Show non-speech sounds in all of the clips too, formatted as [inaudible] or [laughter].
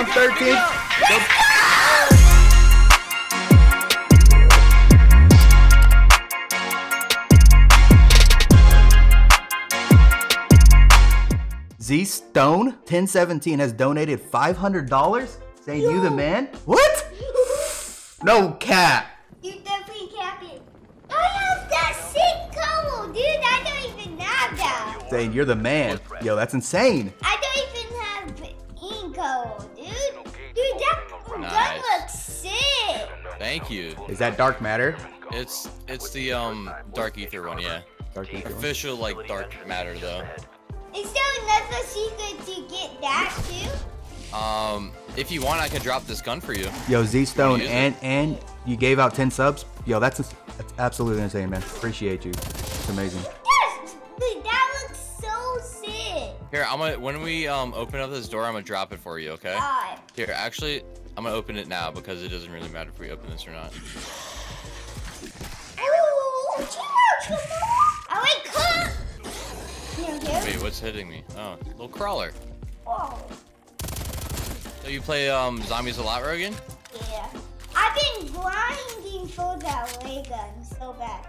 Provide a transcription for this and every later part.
round 13. Z Stone 1017 has donated $500 saying you the man. What? No cap. You definitely capping. I have that sick color, dude. I don't even have that. Saying you're the man. Yo, that's insane. I Thank you. Is that dark matter? It's it's the um dark ether one, yeah. Dark ether one? Official like dark matter though. Is there another secret to get that too? Um, if you want, I could drop this gun for you. Yo, Z Stone, use it? and and you gave out 10 subs. Yo, that's that's absolutely insane, man. Appreciate you. It's amazing. Yes, dude, that looks so sick. Here, I'm gonna when we um open up this door, I'm gonna drop it for you, okay? God. Here, actually, I'm gonna open it now because it doesn't really matter if we open this or not. Ooh, chill out, chill out. I like cook. Here, here. Wait, what's hitting me? Oh, little crawler. Whoa. So you play um zombies a lot, Rogan? Yeah. I've been grinding for that ray gun so bad.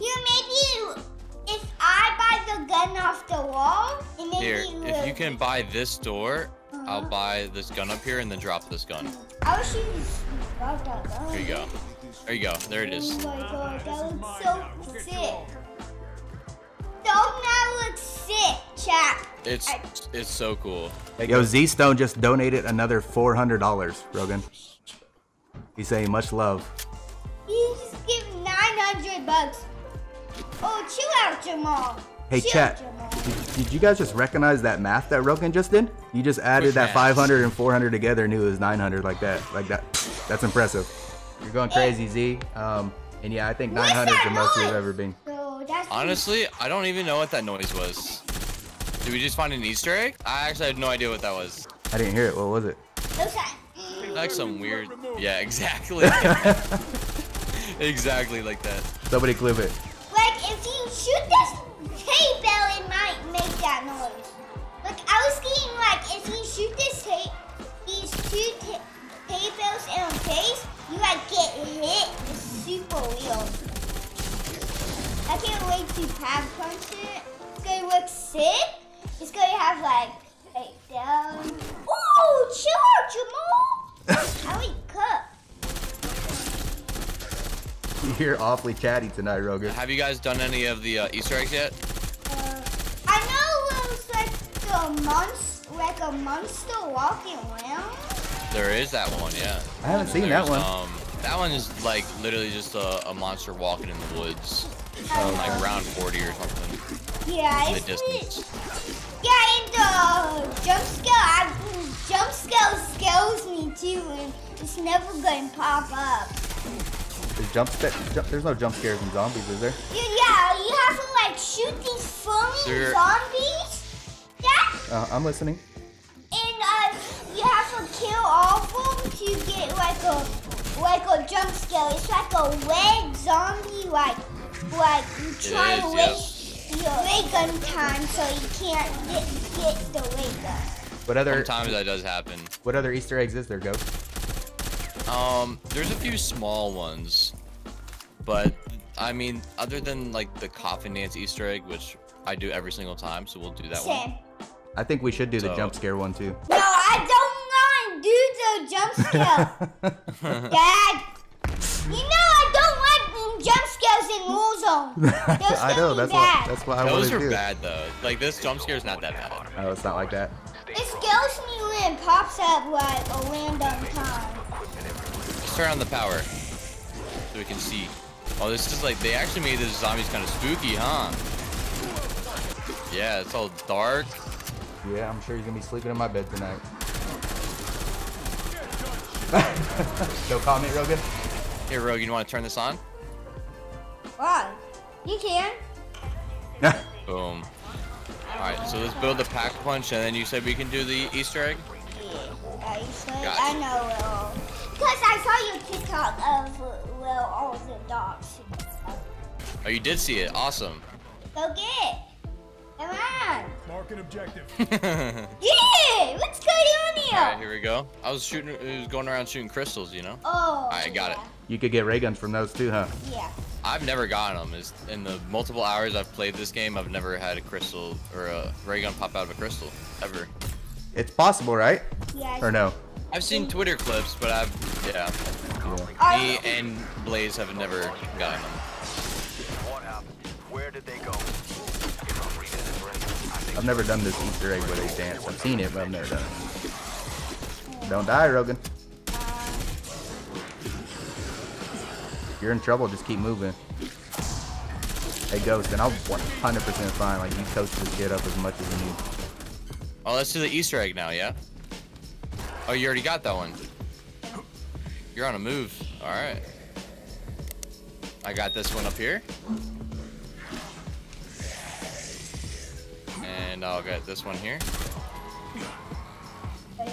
You maybe if I buy the gun off the wall, and maybe Here, it if you can buy this door, I'll Uh-huh. buy this gun up here and then drop this gun. I wish you got that. Here you go. There you go. There it Oh my god, that looks so sick. Dog now looks sick, chap. It's I- it's so cool. Yo, Z Stone just donated another $400, Rogan. He's saying much love. You just give 900 bucks. Oh, chill out, Jamal. Hey, chill, chat. Did, did you guys just recognize that math that Rogan just did? You just added Which that math? 500 and 400 together, and knew it was 900 like that. Like that. That's impressive. You're going crazy, Z. Um, and yeah, I think 900 is the most we've ever been. So Honestly, I don't even know what that noise was. Did we just find an Easter egg? I actually had no idea what that was. I didn't hear it. What was it? What's that? Like [gasps] some weird. Yeah, [laughs] exactly. [laughs] exactly like that. Somebody clip it. Awfully chatty tonight, Rogan. Have you guys done any of the uh, Easter eggs yet? Uh, I know it was like the monster, like a monster walking around. There is that one, yeah. I haven't seen that one. Um, that one is like literally just a, a monster walking in the woods, Oh, like round 40 or something Yeah, in the it's distance. Yeah, and the jump scare, I, jump scare scares me too, and it's never gonna pop up. There's, jump sta- jump, there's no jump scares in zombies, is there? Yeah, yeah, you have to like shoot these foaming There- zombies. Yeah, Uh, I'm listening. and uh, you have to kill all of them to get like a like a jump scare. It's like a red zombie, like like you try is, to yeah. waste your ray gun time so you can't get get the ray gun. What other Sometimes that does happen. what other Easter eggs is there, Ghost? Um, there's a few small ones, but I mean, other than like the coffin dance Easter egg, which I do every single time, so we'll do that one. I think we should do the jump scare one too. No, I don't want to do the jump scare. [laughs] Dad, you know I don't like jump scares in Warzone. [laughs] I know. That's bad. why. That's why I want Those to are do. it. bad though. Like this jump scare is not that bad. Oh, it's not like that. It scares me when it pops up like a random time. Let's turn on the power so we can see. Oh, this is like they actually made the zombies kind of spooky, huh? Yeah, it's all dark. Yeah, I'm sure he's gonna be sleeping in my bed tonight. [laughs] no comment, Rogan. Here, Rogue, you want to turn this on? Wow, you can. [laughs] Boom. All right, so let's build the pack punch, and then you said we can do the Easter egg. Yeah, I, said, Gotcha. I know it all. Because I saw your TikTok of well, all the dogs. Oh, you did see it. Awesome. Go get it. Come on. Mark an objective. [laughs] All Yeah, what's going on here? right, here we go. I was shooting, I was going around shooting crystals, you know? Oh. I got it. You could get ray guns from those too, huh? Yeah. I've never gotten them. Is in the multiple hours I've played this game, I've never had a crystal or a ray gun pop out of a crystal ever. It's possible, right? Yeah. Or no? I've seen Twitter clips, but I've yeah. Me and Blaze have never gotten them. What happened? Where did they go? I'm reading it right, I think I've never done this Easter egg where they dance. I've seen it, but I've never done it. Don't die, Rogan. If you're in trouble, just keep moving. Hey, Ghost, and I'll 100% fine. Like, you coach this kid up as much as you need. Oh, let's do the Easter egg now, yeah? Oh, you already got that one. You're on a move. All right. I got this one up here. And I'll get this one here.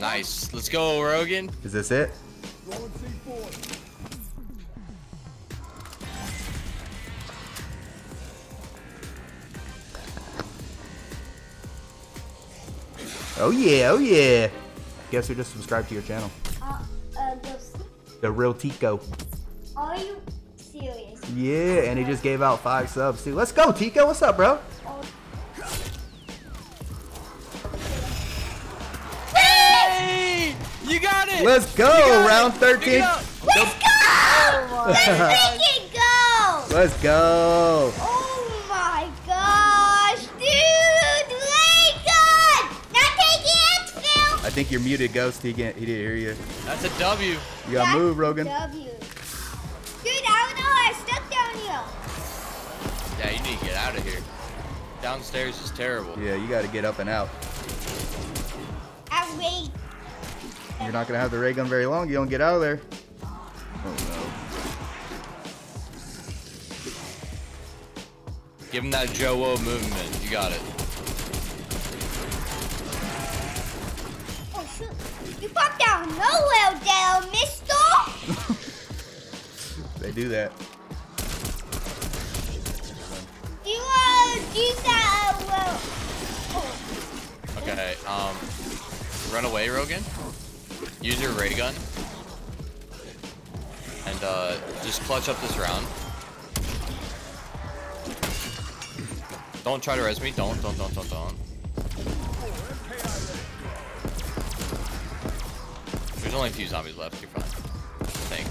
Nice. Let's go, Rogan. Is this it? Oh yeah, oh yeah. Guess who just subscribed to your channel? Uh, uh, Ghost. The real Tico. Are you serious? Yeah, and he just gave out five subs too. Let's go, Tico. What's up, bro? Oh. Hey! You got it! Let's go, You got it! round it 13. Let's go! [laughs] Let's make it go! Let's go. Oh think you're muted, Ghost. He can't. He didn't hear you. That's a W. You gotta That's move, Rogan. W. Dude, I don't know. I stuck down here. Yeah, you need to get out of here. Downstairs is terrible. Yeah, you gotta get up and out. I wait. You're not gonna have the ray gun very long. You don't get out of there. Oh no. Give him that Joe Wo movement. You got it. Popped down nowhere, down, Mister. [laughs] They do that. You wanna do that? Uh, well. Oh. Okay, um, run away, Rogan. Use your ray gun. And, uh, just clutch up this round. Don't try to res me. Don't, don't, don't, don't, don't. Only a few zombies left. You're fine. I think.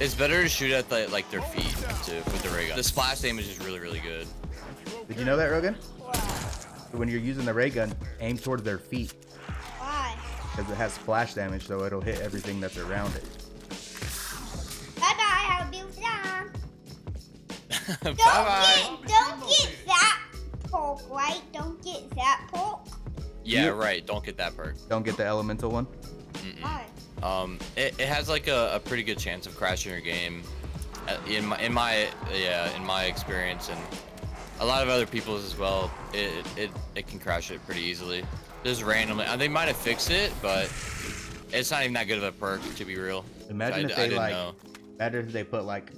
It's better to shoot at the, like their feet too with the ray gun. The splash damage is really, really good. Did you know that, Rogan? When you're using the ray gun, aim towards their feet Why? because it has splash damage, so it'll hit everything that's around it. Bye bye. I'll be down. bye [laughs] Don't bye. get, don't get that pork, right? Don't get that pork. Yeah, You- right. Don't get that perk. Don't get the elemental one. Why? Um, it, it has like a, a pretty good chance of crashing your game. Uh, In my, in my, yeah, in my experience, and a lot of other people's as well, it, it, it can crash it pretty easily. Just randomly. uh, They might have fixed it, but it's not even that good of a perk to be real. Imagine I, if I they didn't like, know. imagine if they put like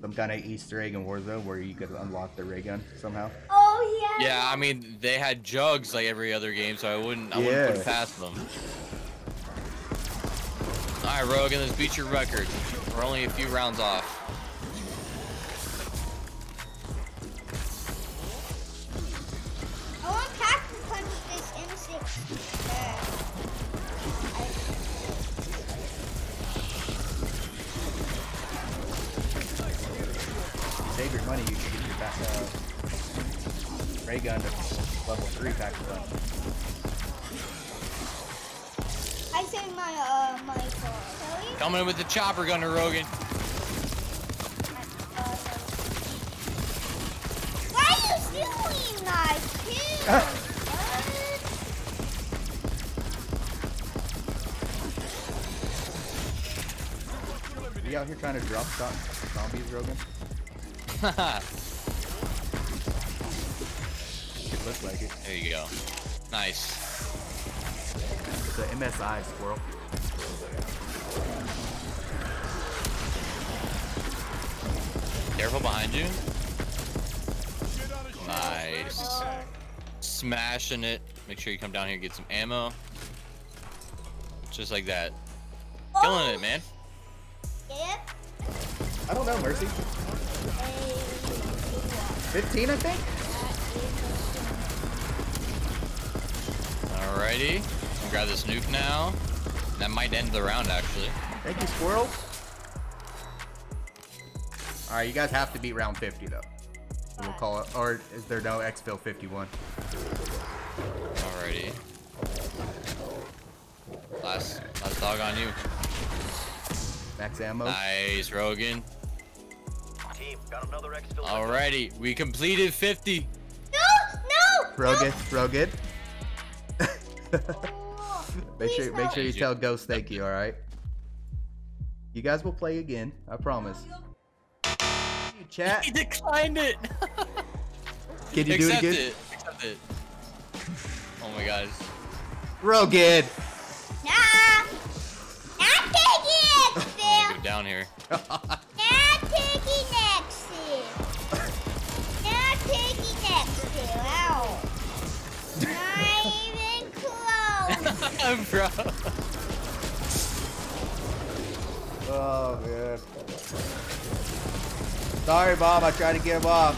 some kind of Easter egg in Warzone where you could unlock the ray gun somehow. Oh yeah. Yeah, I mean they had jugs like every other game, so I wouldn't, I wouldn't put it past them. All right, Rogan, let's beat your record. We're only a few rounds off. Save your money. You can get your back, uh, ray gun to level three pack of punch. I saved my uh my for Kelly. Coming with the chopper gunner, Rogan. Why are you stealing my kills? Are [laughs] you out here trying to drop shot zombies, Rogan? It looks like it. there you go. Nice. It's a MSI squirrel. Careful behind you. Nice. Smashing it. Make sure you come down here and get some ammo. Just like that. Killing it, man. Yep. I don't know, Mercy. 15, I think? Alrighty. I'll grab this nuke now. That might end the round, actually. Thank you, squirrels. All right, you guys have to beat round 50 though. We'll call it. Or is there no exfil 51? Alrighty. Last, last dog on you. Max ammo. Nice, Rogan. Alrighty, we completed 50. No, no. Real no. good. Real good. Oh, make please sure, make sure you tell Ghost thank you. All right. You guys will play again. I promise. You chat. He declined it. [laughs] Can you do it again? it. Accept it. Oh my gosh. Real good. Nah. Not taking it, Go Phil. down here. [laughs] close. Bro. Oh man. Sorry, Bob. I tried to get him off.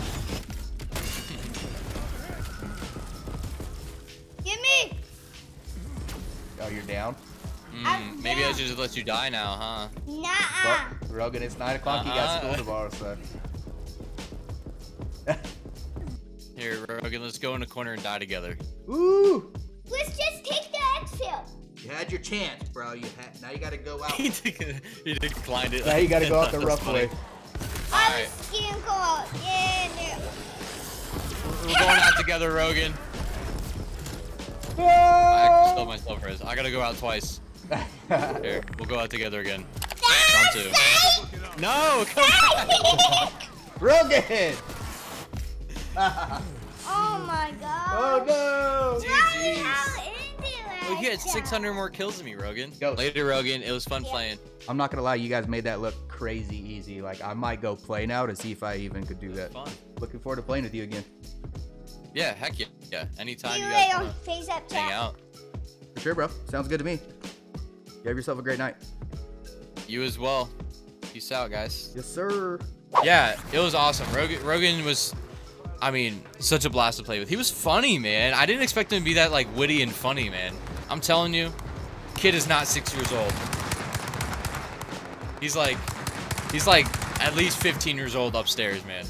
Give me. Oh, you're down. Mm, maybe I should just let you die now, huh? Nah. Well, Rogan, it's nine o'clock. You got Uh-uh. school tomorrow, son. [laughs] Here, Rogan, let's go in the corner and die together. Ooh. Let's just take the exfil. You had your chance, bro. You had. Now you got to go [laughs] out. he dec- he declined it. now you got to go out the [laughs] rough funny. way. I Alright. was skin cold. Yeah, no. We're going out together, Rogan. [laughs] I stole myself, Riz. I gotta go out twice. Here, we'll go out together again. Round two. No, come on. Rogan. Oh my god. Oh no. Why GG's. How into Well, you had 600 more kills than me, Rogan. Go. Later, Rogan. It was fun Yeah. playing. I'm not gonna lie, you guys made that look crazy easy. Like I might go play now to see if I even could do that. Fun. Looking forward to playing with you again. Yeah, heck yeah. Yeah, anytime See you you guys wanna Face Up hang Chat. out. For sure, bro. Sounds good to me. You have yourself a great night. You as well. Peace out, guys. Yes, sir. Yeah, it was awesome. Rogan, Rogan was, I mean, such a blast to play with. He was funny, man. I didn't expect him to be that like witty and funny, man. I'm telling you, kid is not six years old. He's like, he's like at least 15 years old upstairs, man.